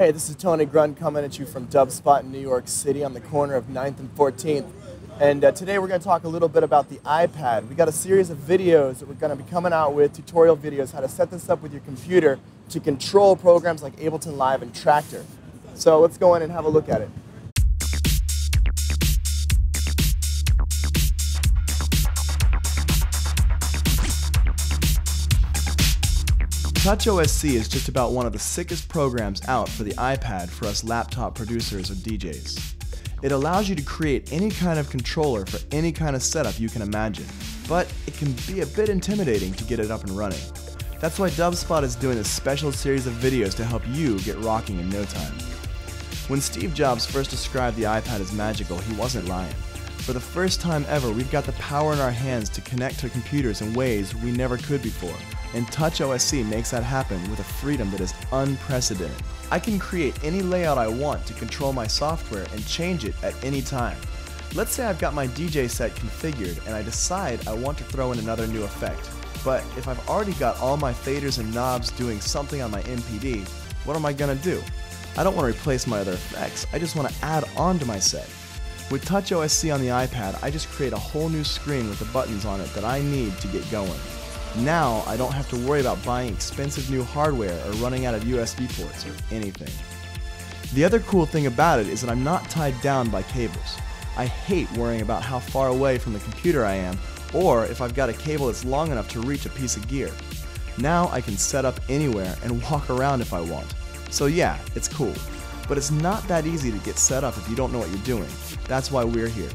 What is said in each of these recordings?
Hey, this is Tony Grund coming at you from Dubspot in New York City on the corner of 9th and 14th. And uh, today we're going to talk a little bit about the iPad. We got a series of videos that we're going to be coming out with, tutorial videos, how to set this up with your computer to control programs like Ableton Live and Traktor. So let's go in and have a look at it. TouchOSC is just about one of the sickest programs out for the iPad for us laptop producers or DJs. It allows you to create any kind of controller for any kind of setup you can imagine, but it can be a bit intimidating to get it up and running. That's why Dubspot is doing a special series of videos to help you get rocking in no time. When Steve Jobs first described the iPad as magical, he wasn't lying. For the first time ever, we've got the power in our hands to connect to computers in ways we never could before, and TouchOSC makes that happen with a freedom that is unprecedented. I can create any layout I want to control my software and change it at any time. Let's say I've got my DJ set configured and I decide I want to throw in another new effect. But if I've already got all my faders and knobs doing something on my MPD, what am I gonna do? I don't want to replace my other effects, I just want to add on to my set. With TouchOSC on the iPad, I just create a whole new screen with the buttons on it that I need to get going. Now, I don't have to worry about buying expensive new hardware or running out of USB ports or anything. The other cool thing about it is that I'm not tied down by cables. I hate worrying about how far away from the computer I am or if I've got a cable that's long enough to reach a piece of gear. Now I can set up anywhere and walk around if I want. So yeah, it's cool. But it's not that easy to get set up if you don't know what you're doing. That's why we're here.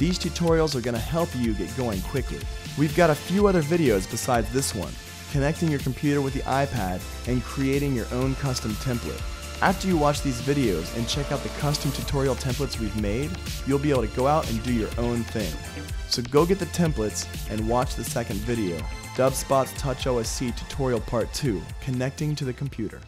These tutorials are going to help you get going quickly. We've got a few other videos besides this one, connecting your computer with the iPad and creating your own custom template. After you watch these videos and check out the custom tutorial templates we've made, you'll be able to go out and do your own thing. So go get the templates and watch the second video, Dubspot's TouchOSC Tutorial Part 2, Connecting to the Computer.